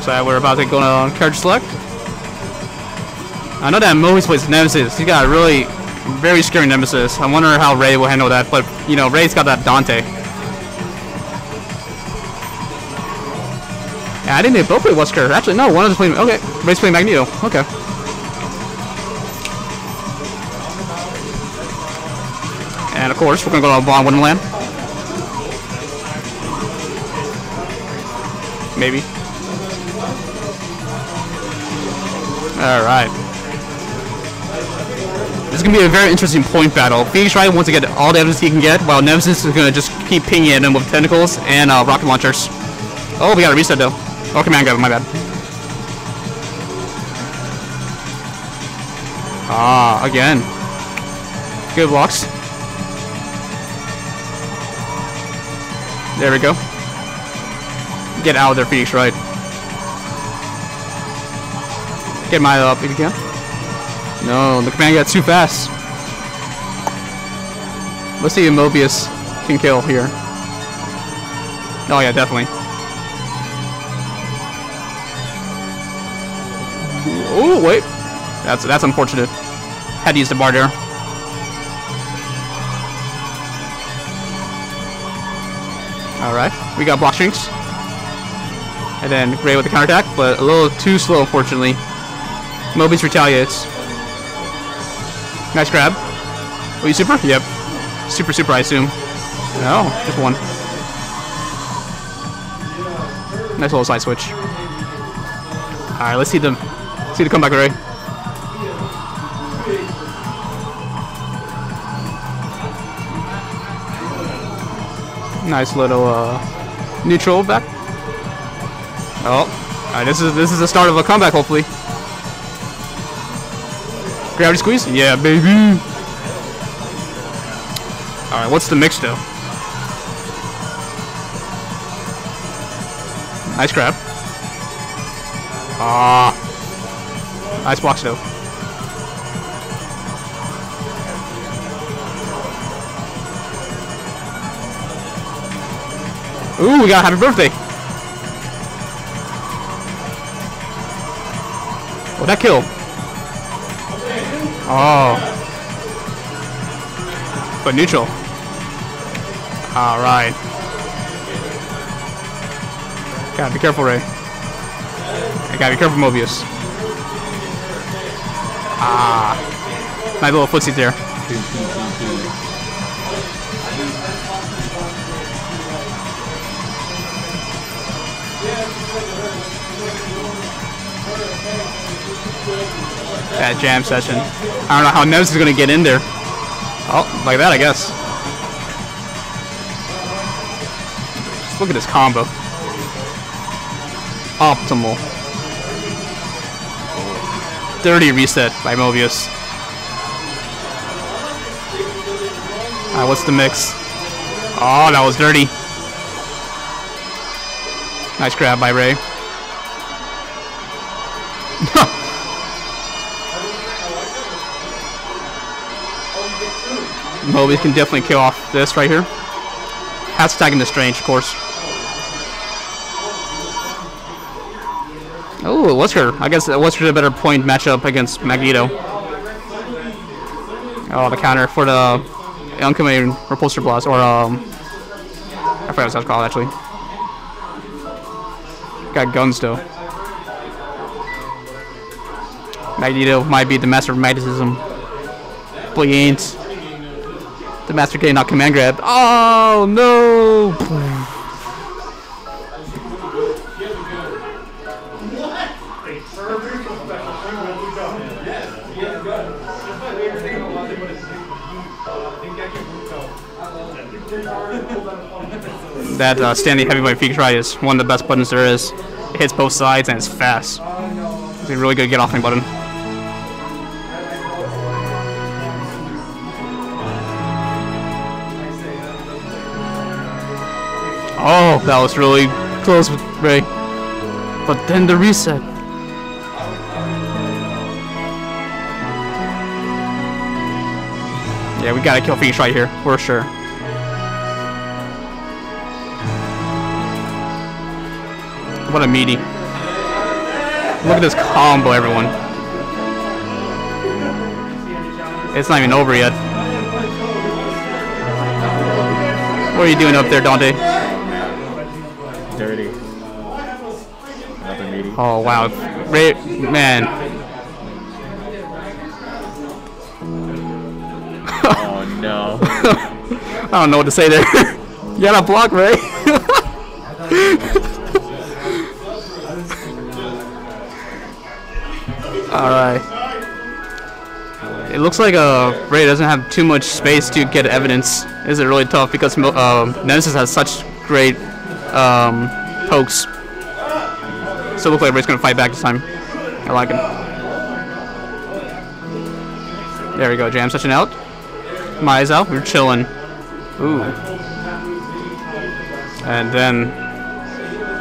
Looks like we're about to go on character select. I know that Moe's plays Nemesis. He's got a really very scary Nemesis. I wonder how Ray will handle that, but you know, Ray's got that Dante. Yeah, I didn't they both play Wesker. Actually, no, one of them playing. Okay, Ray's playing Magneto. Okay. And of course, we're gonna go to Von Wonderland. Maybe. Alright. This is gonna be a very interesting point battle. Phoenix Wright wants to get all the evidence he can get, while Nemesis is gonna just keep pinging at him with tentacles and uh, rocket launchers. Oh, we got a reset though. Oh, command grab, my bad. Ah, again. Good blocks. There we go. Get out of there, Phoenix Wright. Get my up if you can. No, the command got too fast. Let's see if Mobius can kill here. Oh yeah, definitely. Oh wait, that's that's unfortunate. Had to use the bar there. All right, we got block strings, and then Ray with the counterattack, but a little too slow, unfortunately. Mobius retaliates. Nice grab. Oh, you super? Yep. Super, super, I assume. No, just one. Nice little side switch. Alright, let's see them. See the comeback, Ray. Nice little uh, neutral back. Oh, alright. This is this is the start of a comeback, hopefully. Gravity squeeze? Yeah, baby. Alright, what's the mix though? Nice grab. Ah. Nice box though. Ooh, we got a happy birthday. Oh, that kill. Oh. But neutral. Alright. Gotta be careful, Ray. I gotta be careful, Mobius. Ah. Nice little footsie there. That jam session. I don't know how Neves is gonna get in there. Oh, like that, I guess. Just look at this combo. Optimal. Dirty reset by Mobius. Alright, what's the mix? Oh, that was dirty. Nice grab by Ray. Mobius can definitely kill off this right here. Has tagging the Strange, of course. Oh, Wesker. I guess Wesker's a better point matchup against Magneto. Oh, the counter for the oncoming repulsor blast, or um, I forgot what that's called actually. Got guns though. Magneto might be the master of magnetism, The master getting not command grab. Oh no! That uh, standing heavyweight Phoenix Wright is one of the best buttons there is. It hits both sides and it's fast. It's a really good get off me button. Oh, that was really close with Ray. But then the reset. Yeah, we gotta kill Phoenix right here, for sure. What a meaty. Look at this combo, everyone. It's not even over yet. What are you doing up there, Dante? Oh wow, Ray, man. Oh no. I don't know what to say there. you gotta block, Ray. All right. It looks like uh, Ray doesn't have too much space to get evidence. Is it really tough because uh, Nemesis has such great um, pokes. So it looks like Ray's gonna fight back this time. I like it. There we go, jam session out. Out, we're chilling. Ooh. And then,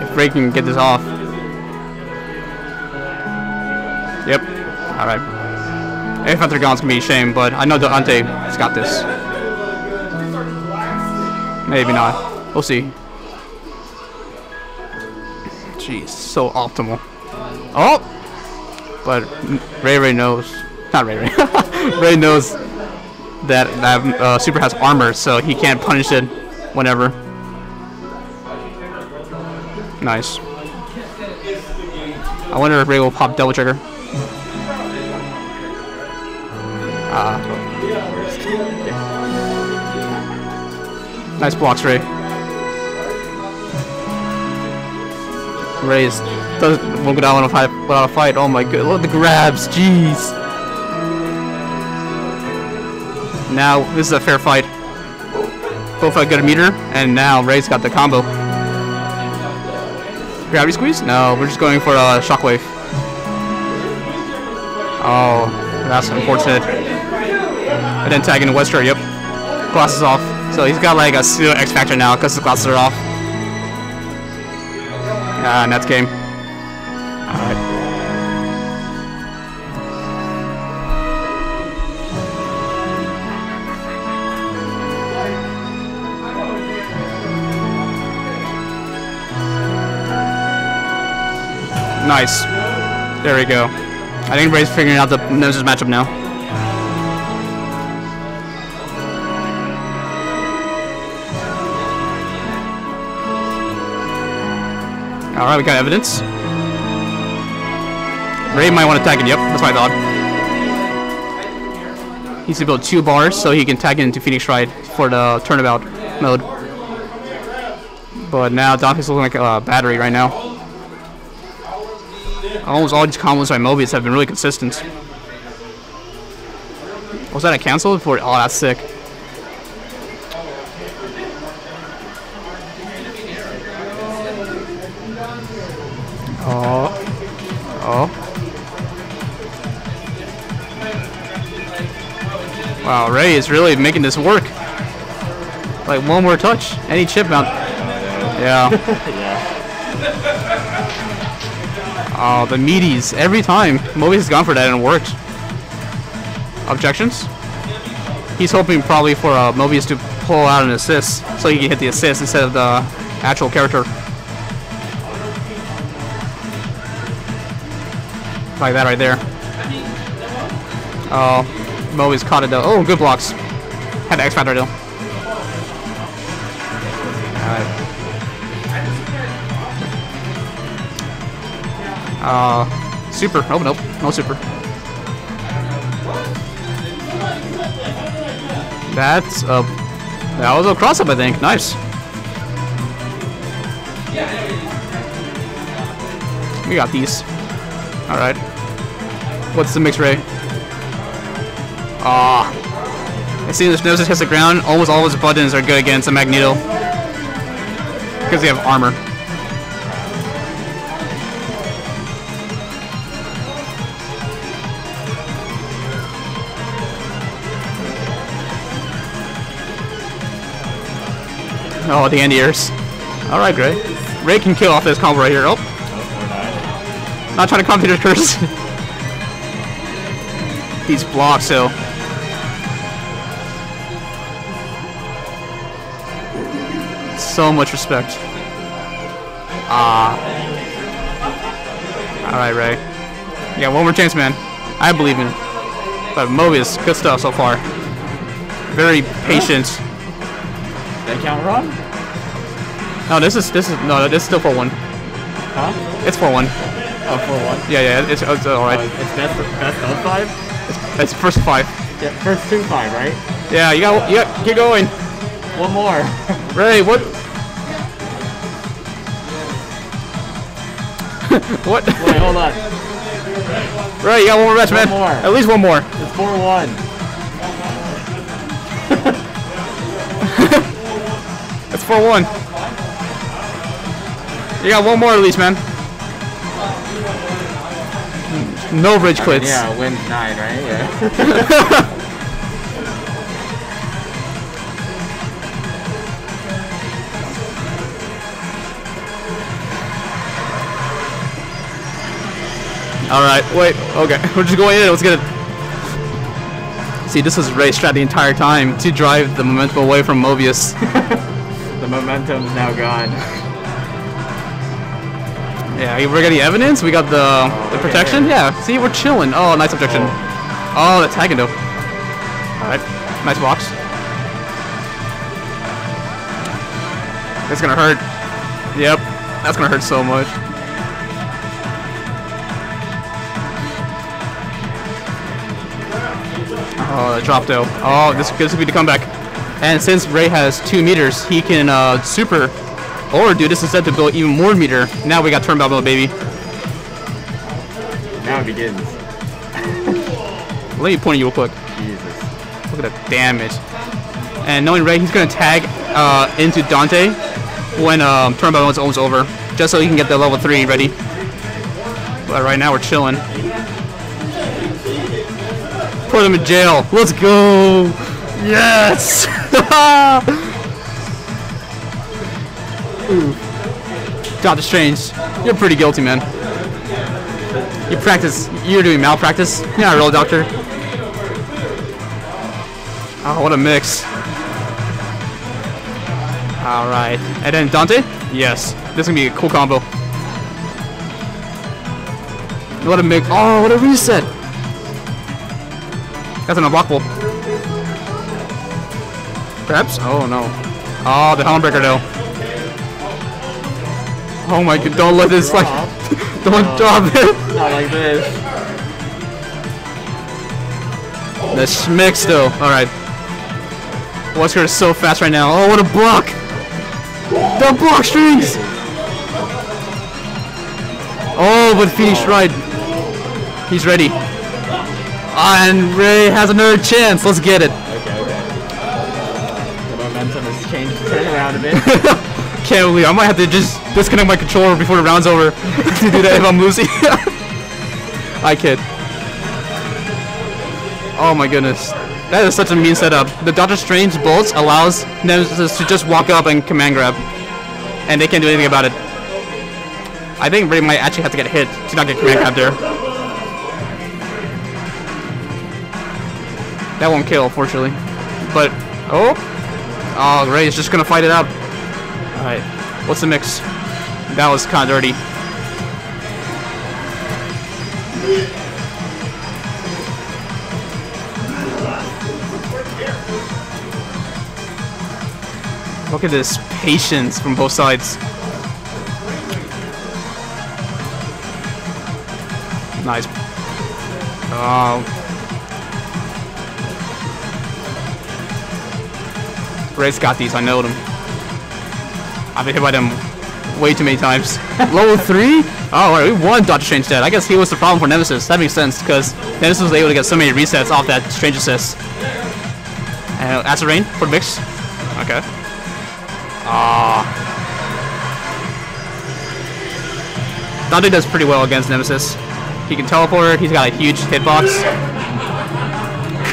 if Ray can get this off. Yep. Alright. If Hunter Gone's gonna be a shame, but I know Dante has got this. Maybe not. We'll see. Jeez, so optimal. Oh! But Ray Ray knows. Not Ray Ray. Ray knows that that uh, Super has armor, so he can't punish it whenever. Nice. I wonder if Ray will pop double trigger. Ah. nice blocks, Ray. Ray is, does, won't go down without a fight. Without a fight. Oh my god! Look at the grabs. Jeez. Now this is a fair fight. Both have good meter, and now Ray's got the combo. Gravity squeeze? No, we're just going for a shockwave. Oh, that's unfortunate. And then tagging Wesker, yep. Glasses off. So he's got like a pseudo X Factor now because the glasses are off. Ah, that's game. Alright. Nice. There we go. I think Ray's figuring out the Nemesis matchup now. Alright, we got evidence. Ray might want to tag it. Yep, that's my thought. He needs to build two bars so he can tag into Phoenix Wright for the turnabout mode. But now Dante's looking like a battery right now. Almost all these combos by Mobius have been really consistent. Was that a cancel? For oh, that's sick. Oh. Oh. Wow, Ray is really making this work. Like one more touch, any chip mount. Yeah. yeah. Oh, the meaties every time. Mobius has gone for that and it worked. Objections? He's hoping probably for uh, Mobius to pull out an assist so he can hit the assist instead of the actual character. Like that right there. Oh, Mobius caught it though. Oh, good blocks. Had the X Factor though. Alright. Uh, super. Oh, nope. No super. That's a... That was a cross-up, I think. Nice. We got these. Alright. What's the mix ray? Ah. I see this nose hits the ground. Almost all his buttons are good against a Magneto. Because they have armor. Oh, the anti-airs. Alright, Gray. Ray can kill off this combo right here. Oh, not. trying to come Peter's curse. These blocks, so. So much respect. Ah. Alright, Ray. You got one more chance, man. I believe in it. But Mobius, good stuff so far. Very patient. Did I count wrong? No, this is this is no, this is still for one. Huh? It's for one. Oh, four one. Yeah, yeah, it's, it's Oh, alright. it's best best of five. It's first five. Yeah, first two five, right? Yeah, you got you got keep going. One more. Ray, what? what? Wait, hold on. Ray, you got one more match, One man. more. At least one more. It's four one. It's four one. You got one more at least, man. No bridge quits. Yeah, wins nine, right? Yeah. All right, wait. Okay, we're just going in. Let's get it. See, this was Ray's strat the entire time to drive the momentum away from Mobius. the momentum's now gone. Yeah, we got the evidence. We got the the protection. Yeah. See, we're chilling. Oh, nice objection. Oh, that's though. All right, nice box. It's gonna hurt. Yep, that's gonna hurt so much. Oh, the drop though. Oh, this, this could be the comeback. And since Ray has two meters, he can uh, super or do this instead to build even more meter. Now we got turnabout mode, baby. Now it begins. Let me point at you real quick. Jesus. Look at the damage. And knowing Ray, he's gonna tag uh, into Dante when um, turnabout mode's almost over, just so he can get the level three ready. But right now we're chilling. Put him in jail. Let's go. Yes. Ooh. Doctor Strange, you're pretty guilty, man. You practice. You're doing malpractice. You're not a real doctor. Oh, what a mix. Alright. And then Dante? Yes. This is gonna be a cool combo. What a mix. Oh, what a reset. That's an unblockable. Perhaps? Oh no. Oh, the helm breaker though. Oh my god, don't let this like. don't drop it. Not like this. The schmicks though. Alright. Wesker is so fast right now. Oh, what a block! The block strings! Oh, but Phoenix oh. right. He's ready. Ah, and Ray has another chance. Let's get it. Okay, okay. The momentum has changed. Turn around a bit. Can't believe I might have to just disconnect my controller before the round's over to do that if I'm losing. I kid. Oh my goodness. That is such a mean setup. The Doctor Strange bolts allows Nemesis to just walk up and command grab. And they can't do anything about it. I think Ray might actually have to get hit to not get command grab there. That won't kill, fortunately. But, oh. Oh, Ray is just gonna fight it out. Alright, what's the mix? That was kind of dirty. Look at this patience from both sides. Nice. Oh. Ray's got these, I know them. I've been hit by them way too many times. Level 3? Oh, alright, we won Doctor Strange dead. I guess he was the problem for Nemesis. That makes sense, because Nemesis was able to get so many resets off that Strange Assist. And Acid Rain for the mix. Okay. Ah. Dante does pretty well against Nemesis. He can teleport, he's got a huge hitbox.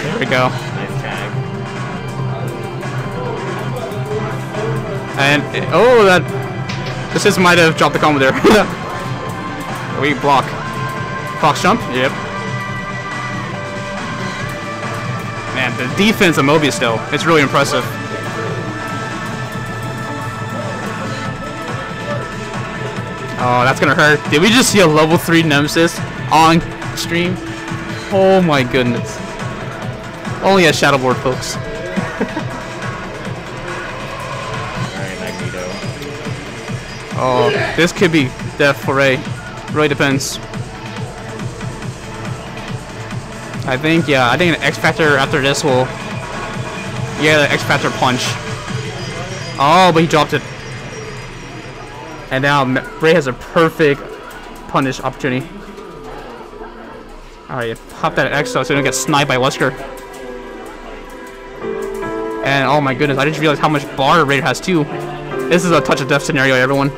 There we go. And oh, that this just might have dropped the combo there. we block. Fox jump. Yep. Man, the defense of Mobius though, it's really impressive. Oh, that's gonna hurt. Did we just see a level 3 Nemesis on stream? Oh my goodness. Only a Shadow World, folks. Oh, this could be death for Ray. Really depends. I think, yeah, I think an X Factor after this will. Yeah, the X Factor punch. Oh, but he dropped it. And now Ray has a perfect punish opportunity. Alright, pop that X so he don't get sniped by Wesker. And oh my goodness, I didn't realize how much bar Ray has too. This is a touch of death scenario, everyone.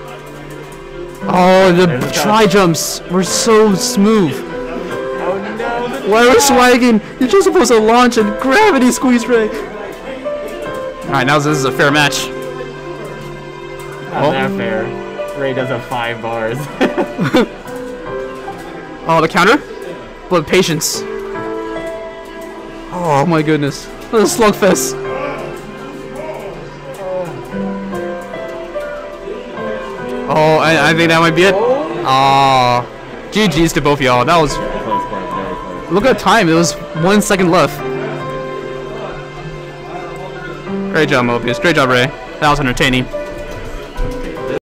Oh, the There's a tri jumps were so smooth. Oh no! Why are we trap! swagging? You're just supposed to launch and gravity squeeze Ray. Alright, now this is a fair match. Not Oh. that fair. Ray does have five bars. Oh, the counter? But patience. Oh my goodness. What a slugfest. Oh, I, I think that might be it. Oh, GG's to both y'all. That was, close, close, very close. look at the time. It was one second left. Great job, Mobius. Great job, Ray. That was entertaining.